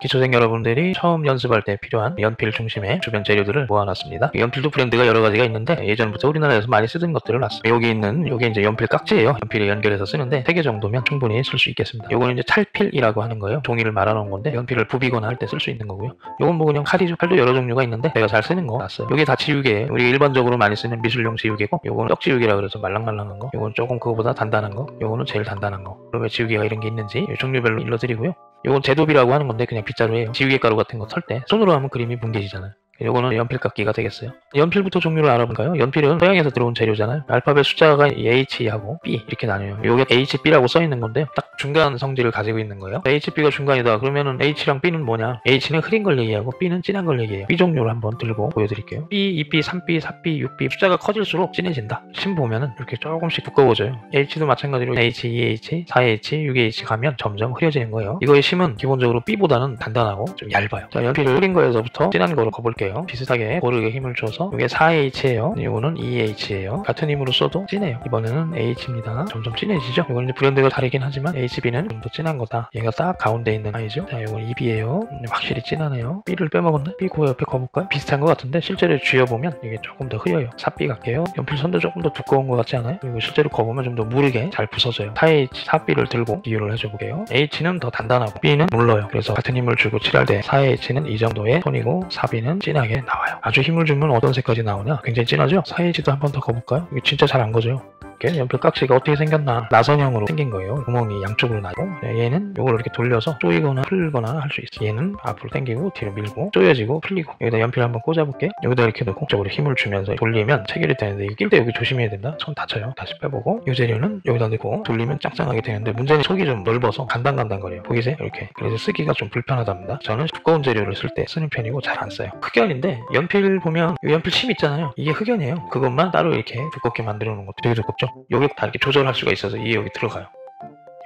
기초생 여러분들이 처음 연습할 때 필요한 연필 중심의 주변 재료들을 모아놨습니다. 연필도 브랜드가 여러 가지가 있는데 예전부터 우리나라에서 많이 쓰던 것들을 놨습니다. 여기 있는 요게 이제 연필 깍지예요. 연필에 연결해서 쓰는데 3개 정도면 충분히 쓸 수 있겠습니다. 요거는 이제 찰필이라고 하는 거예요. 종이를 말아놓은 건데 연필을 부비거나 할 때 쓸 수 있는 거고요. 요건 뭐 그냥 칼이죠. 칼도 여러 종류가 있는데 내가 잘 쓰는 거 놨어요. 요게 다 지우개예요. 우리 일반적으로 많이 쓰는 미술용 지우개고 요거는 떡지우개라 그래서 말랑말랑한 거. 요건 조금 그거보다 단단한 거. 요거는 제일 단단한 거. 그럼 왜 지우개가 이런 게 있는지 요 종류별로 일러드리고요. 요건 제도비라고 하는 건데 그냥 빗자루예요. 지우개 가루 같은 거 털 때 손으로 하면 그림이 뭉개지잖아요. 요거는 연필깎이가 되겠어요. 연필부터 종류를 알아볼까요? 연필은 서양에서 들어온 재료잖아요. 알파벳 숫자가 H하고 B 이렇게 나뉘어요. 요게 HB라고 써 있는 건데요. 딱 중간 성질을 가지고 있는 거예요. HB가 중간이다. 그러면은 H랑 B는 뭐냐? H는 흐린 걸 얘기하고 B는 진한 걸 얘기해요. B 종류를 한번 들고 보여드릴게요. B, 2B, 3B, 4B, 6B 숫자가 커질수록 진해진다. 심 보면은 이렇게 조금씩 두꺼워져요. H도 마찬가지로 H, 2H, 4H, 6H 가면 점점 흐려지는 거예요. 이거의 심은 기본적으로 B보다는 단단하고 좀 얇아요. 자, 연필을 흐린 거에서부터 진한 거로 가볼게요. 비슷하게 고르게 힘을 줘서 이게 4H예요. 이거는 2H예요. 같은 힘으로 써도 진해요. 이번에는 H입니다. 점점 진해지죠? 이거는 이제 브랜드가 다르긴 하지만 HB는 좀 더 진한 거다. 얘가 딱 가운데 있는 아이죠. 자, 이건 2B예요. 확실히 진하네요. B를 빼먹었네? B 그 옆에 거볼까요? 비슷한 것 같은데 실제로 쥐어보면 이게 조금 더 흐려요. 4B 같게요. 연필선도 조금 더 두꺼운 것 같지 않아요? 그리고 실제로 거보면 좀 더 무르게 잘 부서져요. 4H, 4B를 들고 비교를 해줘 볼게요. H는 더 단단하고 B는 물러요. 그래서 같은 힘을 주고 칠할 때 4H는 이 정도의 톤이고 4B는 진 하게 나와요. 아주 힘을 주면 어떤 색까지 나오냐? 굉장히 진하죠? 4H도 한 번 더 거볼까요? 이게 진짜 잘 안 거죠? 이렇게 연필 깍지가 어떻게 생겼나 나선형으로 생긴 거예요. 구멍이 양쪽으로 나고 얘는 이걸 이렇게 돌려서 조이거나 풀거나 할 수 있어 얘는 앞으로 당기고 뒤로 밀고 조여지고 풀리고 여기다 연필 한번 꽂아볼게. 여기다 이렇게 넣고 쪽으로 힘을 주면서 돌리면 체결이 되는데 이거 낄때 여기 조심해야 된다. 손 다쳐요. 다시 빼보고 이 재료는 여기다 넣고 돌리면 짱짱하게 되는데 문제는 속이 좀 넓어서 간당간당거려요. 보이세요? 이렇게. 그래서 쓰기가 좀 불편하답니다. 저는 두꺼운 재료를 쓸 때 쓰는 편이고 잘 안 써요. 흑연인데 연필 보면 이 연필 침 있잖아요. 이게 흑연이에요. 그것만 따로 이렇게 두껍게 만들어 놓은 것도 되게 두껍죠 여기 다 이렇게 조절할 수가 있어서 이게 여기 들어가요.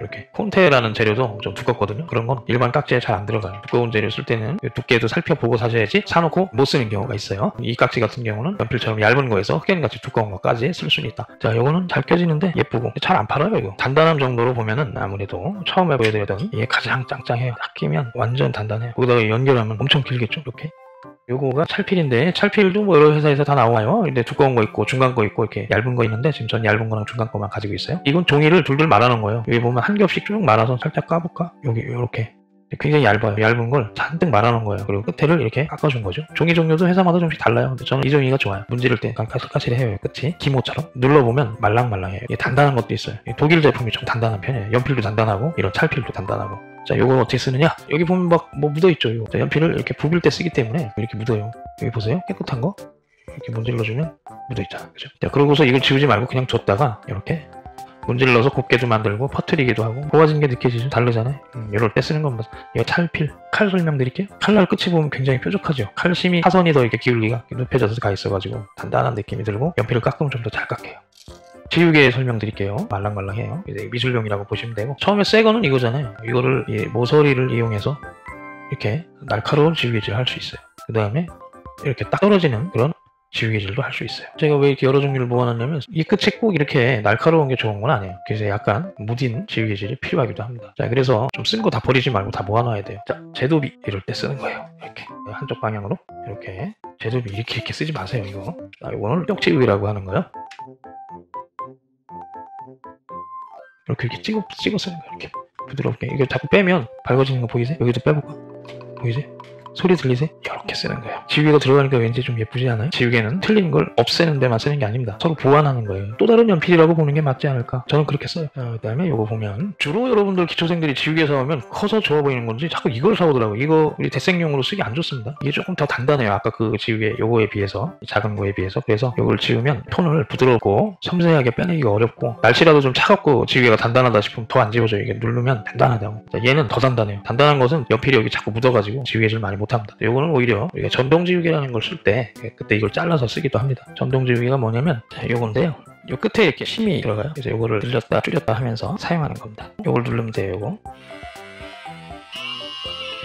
이렇게 콘테라는 재료도 좀 두껍거든요. 그런 건 일반 깍지에 잘 안 들어가요. 두꺼운 재료 쓸 때는 두께도 살펴보고 사셔야지 사놓고 못 쓰는 경우가 있어요. 이 깍지 같은 경우는 연필처럼 얇은 거에서 흑연같이 두꺼운 것까지 쓸 수는 있다. 자, 이거는 잘 껴지는데 예쁘고 잘 안 팔아요, 이거. 단단함 정도로 보면은 아무래도 처음에 보여드렸더니 이게 가장 짱짱해요. 딱 끼면 완전 단단해요. 거기다가 연결하면 엄청 길겠죠, 이렇게. 요거가 찰필인데 찰필도 뭐 여러 회사에서 다 나와요. 근데 두꺼운 거 있고 중간 거 있고 이렇게 얇은 거 있는데 지금 전 얇은 거랑 중간 거만 가지고 있어요. 이건 종이를 둘둘 말아놓은 거예요. 여기 보면 한 겹씩 쭉 말아서 살짝 까볼까? 여기 이렇게 굉장히 얇아요. 얇은 걸 잔뜩 말아놓은 거예요. 그리고 끝에를 이렇게 깎아준 거죠. 종이 종류도 회사마다 좀씩 달라요. 근데 저는 이 종이가 좋아요. 문지를 때 약간 까실까실해요. 끝이 기모처럼 눌러보면 말랑말랑해요. 단단한 것도 있어요. 독일 제품이 좀 단단한 편이에요. 연필도 단단하고 이런 찰필도 단단하고 자, 요걸 어떻게 쓰느냐? 여기 보면 막 뭐 묻어있죠, 이거. 자, 연필을 이렇게 부빌 때 쓰기 때문에 이렇게 묻어요. 여기 보세요. 깨끗한 거. 이렇게 문질러주면 묻어있잖아. 그죠? 자, 그러고서 이걸 지우지 말고 그냥 줬다가 이렇게 문질러서 곱게도 만들고 퍼트리기도 하고 고와진 게 느껴지죠? 다르잖아요. 음, 이럴 때 쓰는 겁니다. 이거 찰필. 칼 설명드릴게요. 칼날 끝이 보면 굉장히 뾰족하죠. 칼심이 사선이 더 이렇게 기울기가 눕혀져서 가 있어가지고 단단한 느낌이 들고 연필을 깎으면 좀 더 잘 깎여요. 지우개 설명드릴게요. 말랑말랑해요. 이제 미술용이라고 보시면 되고 처음에 새 거는 이거잖아요. 이거를 이 모서리를 이용해서 이렇게 날카로운 지우개질을 할 수 있어요. 그 다음에 이렇게 딱 떨어지는 그런 지우개질도 할 수 있어요. 제가 왜 이렇게 여러 종류를 모아놨냐면 이 끝이 꼭 이렇게 날카로운 게 좋은 건 아니에요. 그래서 약간 무딘 지우개질이 필요하기도 합니다. 자 그래서 좀 쓴 거 다 버리지 말고 다 모아놔야 돼요. 자 제도비 이럴 때 쓰는 거예요. 이렇게 한쪽 방향으로 이렇게 제도비 이렇게 이렇게 쓰지 마세요. 이거 자, 이거는 뼈지우개라고 하는 거예요. 이렇게 이렇게 찍어 찍어 쓰는 거예요. 이렇게 부드럽게 이거 자꾸 빼면 밝아지는 거 보이세요? 여기도 빼볼까? 보이세요? 소리 들리세요? 이렇게 쓰는 거예요. 지우개가 들어가니까 왠지 좀 예쁘지 않아요? 지우개는 틀린 걸 없애는 데만 쓰는 게 아닙니다. 서로 보완하는 거예요. 또 다른 연필이라고 보는 게 맞지 않을까? 저는 그렇게 써요. 그 다음에 이거 보면 주로 여러분들 기초생들이 지우개 사오면 커서 좋아 보이는 건지 자꾸 이걸 사오더라고요. 이거 우리 대생용으로 쓰기 안 좋습니다. 이게 조금 더 단단해요. 아까 그 지우개 요거에 비해서 작은 거에 비해서 그래서 이걸 지우면 톤을 부드럽고 섬세하게 빼내기가 어렵고 날씨라도 좀 차갑고 지우개가 단단하다 싶으면 더 안 지워져요. 이게 누르면 단단하다고. 자, 얘는 더 단단해요. 단단한 것은 연필이 여기 자꾸 묻어가지고 지우개질 많이 못합니다. 요거는 오히려 우리가 전동지우개라는 걸 쓸 때 그때 이걸 잘라서 쓰기도 합니다. 전동지우개가 뭐냐면 자, 요건데요. 요 끝에 이렇게 심이 들어가요. 그래서 요거를 늘렸다 줄였다 하면서 사용하는 겁니다. 요걸 누르면 돼요. 요거.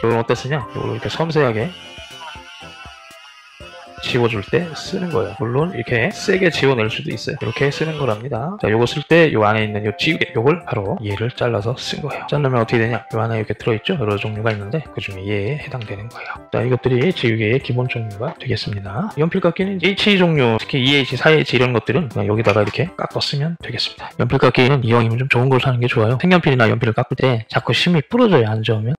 요건 어때 쓰냐? 요걸 이렇게 섬세하게 지워줄 때 쓰는 거예요. 물론 이렇게 세게 지워낼 수도 있어요. 이렇게 쓰는 거랍니다. 자, 요거 쓸 때 요 안에 있는 요 지우개 요걸 바로 얘를 잘라서 쓴 거예요. 자르면 어떻게 되냐? 요 안에 이렇게 들어있죠? 여러 종류가 있는데 그 중에 얘에 해당되는 거예요. 자, 이것들이 지우개의 기본 종류가 되겠습니다. 연필 깎기는 H 종류, 특히 2H, 4H 이런 것들은 그냥 여기다가 이렇게 깎아 쓰면 되겠습니다. 연필 깎기는 이왕이면 좀 좋은 걸 사는 게 좋아요. 색연필이나 연필을 깎을 때 자꾸 심이 부러져요. 안 좋으면